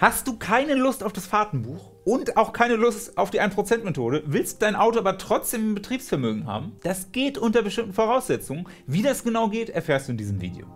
Hast du keine Lust auf das Fahrtenbuch und auch keine Lust auf die 1%-Methode, willst dein Auto aber trotzdem ein Betriebsvermögen haben? Das geht unter bestimmten Voraussetzungen. Wie das genau geht, erfährst du in diesem Video.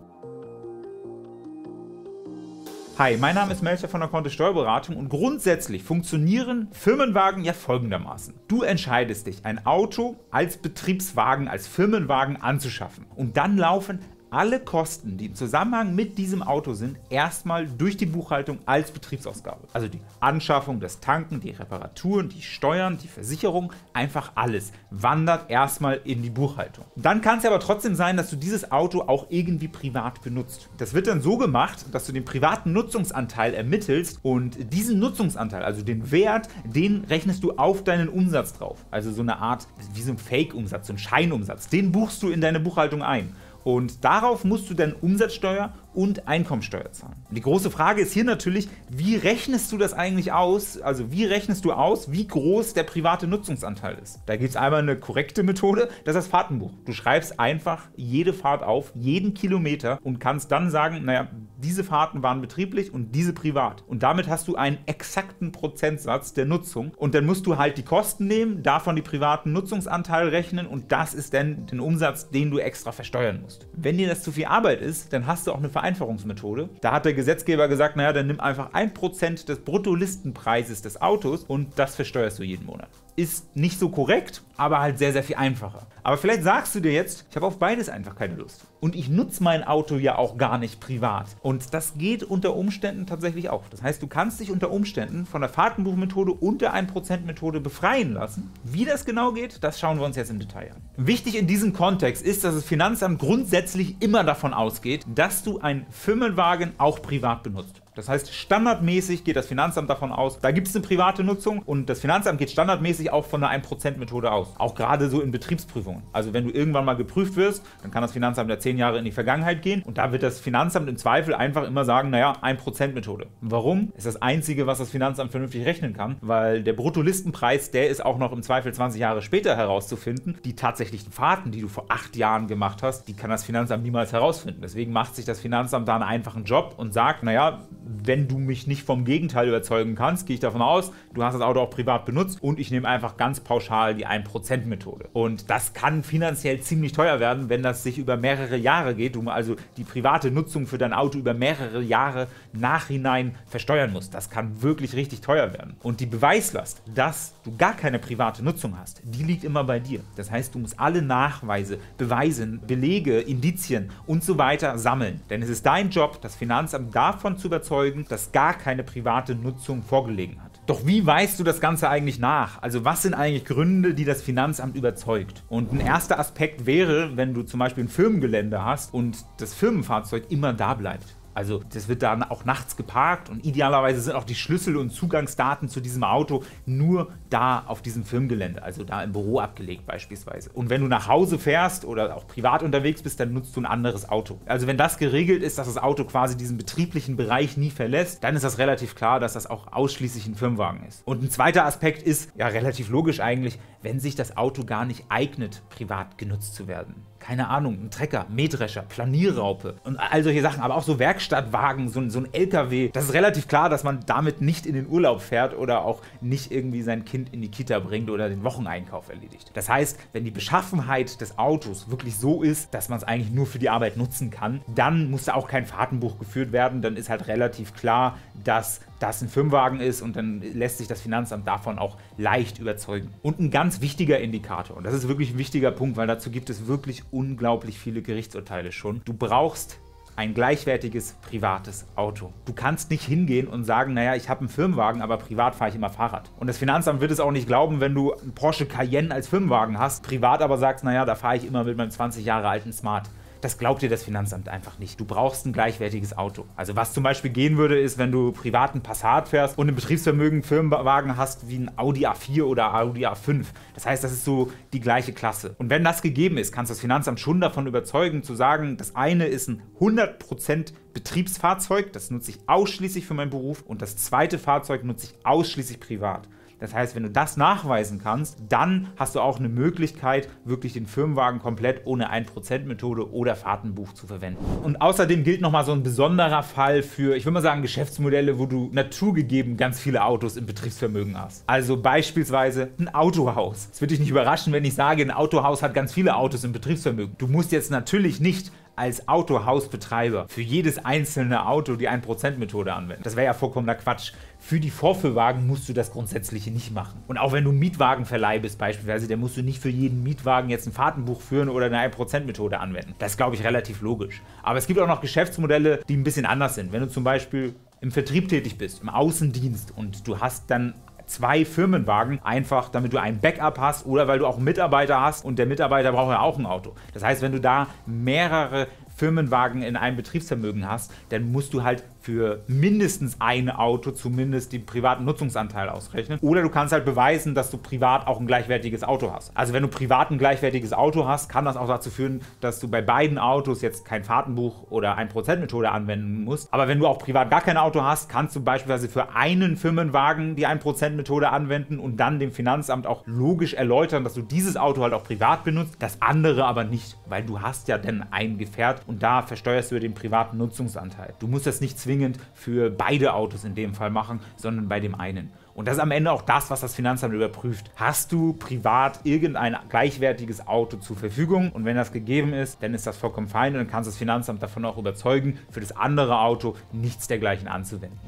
Hi, mein Name ist Melcher von der Kontist Steuerberatung und grundsätzlich funktionieren Firmenwagen ja folgendermaßen. Du entscheidest dich, ein Auto als Betriebswagen, als Firmenwagen anzuschaffen und dann laufen alle Kosten, die im Zusammenhang mit diesem Auto sind, erstmal durch die Buchhaltung als Betriebsausgabe. Also die Anschaffung, das Tanken, die Reparaturen, die Steuern, die Versicherung, einfach alles wandert erstmal in die Buchhaltung. Dann kann es aber trotzdem sein, dass du dieses Auto auch irgendwie privat benutzt. Das wird dann so gemacht, dass du den privaten Nutzungsanteil ermittelst und diesen Nutzungsanteil, also den Wert, den rechnest du auf deinen Umsatz drauf. Also so eine Art, wie so ein Fake-Umsatz, so ein Scheinumsatz. Den buchst du in deine Buchhaltung ein. Und darauf musst du dann Umsatzsteuer und Einkommensteuer zahlen. Und die große Frage ist hier natürlich, wie rechnest du das eigentlich aus? Also wie rechnest du aus, wie groß der private Nutzungsanteil ist? Da gibt es einmal eine korrekte Methode, das ist das Fahrtenbuch. Du schreibst einfach jede Fahrt auf, jeden Kilometer und kannst dann sagen, naja, diese Fahrten waren betrieblich und diese privat. Und damit hast du einen exakten Prozentsatz der Nutzung. Und dann musst du halt die Kosten nehmen, davon die privaten Nutzungsanteil rechnen und das ist dann den Umsatz, den du extra versteuern musst musst. Wenn dir das zu viel Arbeit ist, dann hast du auch eine Vereinfachungsmethode. Da hat der Gesetzgeber gesagt, naja, dann nimm einfach 1% des Bruttolistenpreises des Autos und das versteuerst du jeden Monat ist nicht so korrekt, aber halt sehr, sehr viel einfacher. Aber vielleicht sagst du dir jetzt, ich habe auf beides einfach keine Lust. Und ich nutze mein Auto ja auch gar nicht privat. Und das geht unter Umständen tatsächlich auch. Das heißt, du kannst dich unter Umständen von der Fahrtenbuchmethode und der 1%-Methode befreien lassen. Wie das genau geht, das schauen wir uns jetzt im Detail an. Wichtig in diesem Kontext ist, dass das Finanzamt grundsätzlich immer davon ausgeht, dass du einen Firmenwagen auch privat benutzt. Das heißt, standardmäßig geht das Finanzamt davon aus, da gibt es eine private Nutzung und das Finanzamt geht standardmäßig auch von einer 1%-Methode aus. Auch gerade so in Betriebsprüfungen. Also wenn du irgendwann mal geprüft wirst, dann kann das Finanzamt ja 10 Jahre in die Vergangenheit gehen und da wird das Finanzamt im Zweifel einfach immer sagen, naja, 1%-Methode. Warum? Ist das Einzige, was das Finanzamt vernünftig rechnen kann, weil der Bruttolistenpreis, der ist auch noch im Zweifel 20 Jahre später herauszufinden. Die tatsächlichen Fahrten, die du vor 8 Jahren gemacht hast, die kann das Finanzamt niemals herausfinden. Deswegen macht sich das Finanzamt da einen einfachen Job und sagt, naja, wenn du mich nicht vom Gegenteil überzeugen kannst, gehe ich davon aus, du hast das Auto auch privat benutzt und ich nehme einfach ganz pauschal die 1%-Methode. Und das kann finanziell ziemlich teuer werden, wenn das sich über mehrere Jahre geht, du also die private Nutzung für dein Auto über mehrere Jahre nachhinein versteuern musst. Das kann wirklich richtig teuer werden. Und die Beweislast, dass du gar keine private Nutzung hast, die liegt immer bei dir. Das heißt, du musst alle Nachweise, Beweise, Belege, Indizien und so weiter sammeln. Denn es ist dein Job, das Finanzamt davon zu überzeugen, überzeugen, dass gar keine private Nutzung vorgelegen hat. Doch wie weißt du das Ganze eigentlich nach? Also was sind eigentlich Gründe, die das Finanzamt überzeugt? Und ein erster Aspekt wäre, wenn du zum Beispiel ein Firmengelände hast und das Firmenfahrzeug immer da bleibt. Also das wird dann auch nachts geparkt und idealerweise sind auch die Schlüssel und Zugangsdaten zu diesem Auto nur da auf diesem Firmengelände, also da im Büro abgelegt beispielsweise. Und wenn du nach Hause fährst oder auch privat unterwegs bist, dann nutzt du ein anderes Auto. Also wenn das geregelt ist, dass das Auto quasi diesen betrieblichen Bereich nie verlässt, dann ist das relativ klar, dass das auch ausschließlich ein Firmenwagen ist. Und ein zweiter Aspekt ist, ja relativ logisch eigentlich, wenn sich das Auto gar nicht eignet, privat genutzt zu werden keine Ahnung, ein Trecker, Mähdrescher, Planierraupe und all solche Sachen, aber auch so Werkstattwagen, so, so, ein LKW. Das ist relativ klar, dass man damit nicht in den Urlaub fährt oder auch nicht irgendwie sein Kind in die Kita bringt oder den Wocheneinkauf erledigt. Das heißt, wenn die Beschaffenheit des Autos wirklich so ist, dass man es eigentlich nur für die Arbeit nutzen kann, dann muss da auch kein Fahrtenbuch geführt werden. Dann ist halt relativ klar, dass das ein Firmenwagen ist und dann lässt sich das Finanzamt davon auch leicht überzeugen. Und ein ganz wichtiger Indikator, und das ist wirklich ein wichtiger Punkt, weil dazu gibt es wirklich unglaublich viele Gerichtsurteile schon. Du brauchst ein gleichwertiges privates Auto. Du kannst nicht hingehen und sagen, naja, ich habe einen Firmenwagen, aber privat fahre ich immer Fahrrad. Und das Finanzamt wird es auch nicht glauben, wenn du einen Porsche Cayenne als Firmenwagen hast, privat aber sagst, naja, da fahre ich immer mit meinem 20 Jahre alten Smart. Das glaubt dir das Finanzamt einfach nicht. Du brauchst ein gleichwertiges Auto. Also was zum Beispiel gehen würde, ist, wenn du privaten Passat fährst und im Betriebsvermögen Firmenwagen hast wie ein Audi A4 oder Audi A5. Das heißt, das ist so die gleiche Klasse. Und wenn das gegeben ist, kannst du das Finanzamt schon davon überzeugen, zu sagen, das eine ist ein 100% Betriebsfahrzeug, das nutze ich ausschließlich für meinen Beruf und das zweite Fahrzeug nutze ich ausschließlich privat. Das heißt, wenn du das nachweisen kannst, dann hast du auch eine Möglichkeit, wirklich den Firmenwagen komplett ohne 1%-Methode oder Fahrtenbuch zu verwenden. Und außerdem gilt nochmal so ein besonderer Fall für, ich würde mal sagen, Geschäftsmodelle, wo du naturgegeben ganz viele Autos im Betriebsvermögen hast. Also beispielsweise ein Autohaus. Es würde dich nicht überraschen, wenn ich sage, ein Autohaus hat ganz viele Autos im Betriebsvermögen. Du musst jetzt natürlich nicht als Autohausbetreiber für jedes einzelne Auto die 1%-Methode anwenden. Das wäre ja vollkommener Quatsch. Für die Vorführwagen musst du das Grundsätzliche nicht machen. Und auch wenn du Mietwagenverleih bist beispielsweise, dann musst du nicht für jeden Mietwagen jetzt ein Fahrtenbuch führen oder eine 1%-Methode anwenden. Das ist, glaube ich, relativ logisch. Aber es gibt auch noch Geschäftsmodelle, die ein bisschen anders sind. Wenn du zum Beispiel im Vertrieb tätig bist, im Außendienst und du hast dann zwei Firmenwagen, einfach damit du ein Backup hast oder weil du auch Mitarbeiter hast und der Mitarbeiter braucht ja auch ein Auto. Das heißt, wenn du da mehrere Firmenwagen in einem Betriebsvermögen hast, dann musst du halt für mindestens ein Auto zumindest den privaten Nutzungsanteil ausrechnen. Oder du kannst halt beweisen, dass du privat auch ein gleichwertiges Auto hast. Also wenn du privat ein gleichwertiges Auto hast, kann das auch dazu führen, dass du bei beiden Autos jetzt kein Fahrtenbuch oder 1%-Methode anwenden musst. Aber wenn du auch privat gar kein Auto hast, kannst du beispielsweise für einen Firmenwagen die 1%-Methode anwenden und dann dem Finanzamt auch logisch erläutern, dass du dieses Auto halt auch privat benutzt, das andere aber nicht, weil du hast ja dann ein Gefährt und da versteuerst du den privaten Nutzungsanteil. Du musst das nicht zwingen zwingend für beide Autos in dem Fall machen, sondern bei dem einen. Und das ist am Ende auch das, was das Finanzamt überprüft. Hast du privat irgendein gleichwertiges Auto zur Verfügung? Und wenn das gegeben ist, dann ist das vollkommen fein und dann kannst du das Finanzamt davon auch überzeugen, für das andere Auto nichts dergleichen anzuwenden.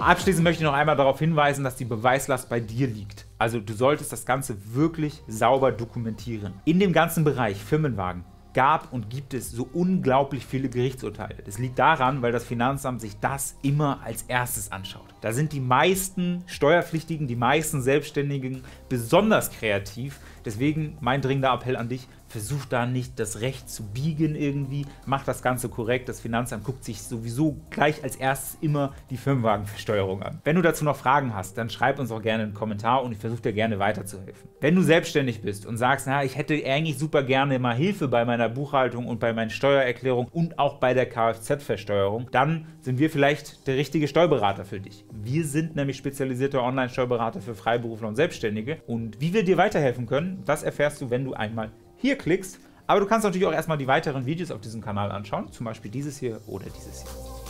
Abschließend möchte ich noch einmal darauf hinweisen, dass die Beweislast bei dir liegt. Also du solltest das Ganze wirklich sauber dokumentieren. In dem ganzen Bereich Firmenwagen, gab und gibt es so unglaublich viele Gerichtsurteile. Das liegt daran, weil das Finanzamt sich das immer als erstes anschaut. Da sind die meisten Steuerpflichtigen, die meisten Selbstständigen besonders kreativ. Deswegen mein dringender Appell an dich, versuch da nicht das Recht zu biegen irgendwie, mach das Ganze korrekt. Das Finanzamt guckt sich sowieso gleich als erstes immer die Firmenwagenversteuerung an. Wenn du dazu noch Fragen hast, dann schreib uns auch gerne einen Kommentar und ich versuche dir gerne weiterzuhelfen. Wenn du selbstständig bist und sagst, na, ich hätte eigentlich super gerne mal Hilfe bei meiner Buchhaltung und bei meinen Steuererklärungen und auch bei der Kfz-Versteuerung, dann sind wir vielleicht der richtige Steuerberater für dich. Wir sind nämlich spezialisierte Online-Steuerberater für Freiberufler und Selbstständige und wie wir dir weiterhelfen können, das erfährst du, wenn du einmal hier klickst. Aber du kannst natürlich auch erstmal die weiteren Videos auf diesem Kanal anschauen, zum Beispiel dieses hier oder dieses hier.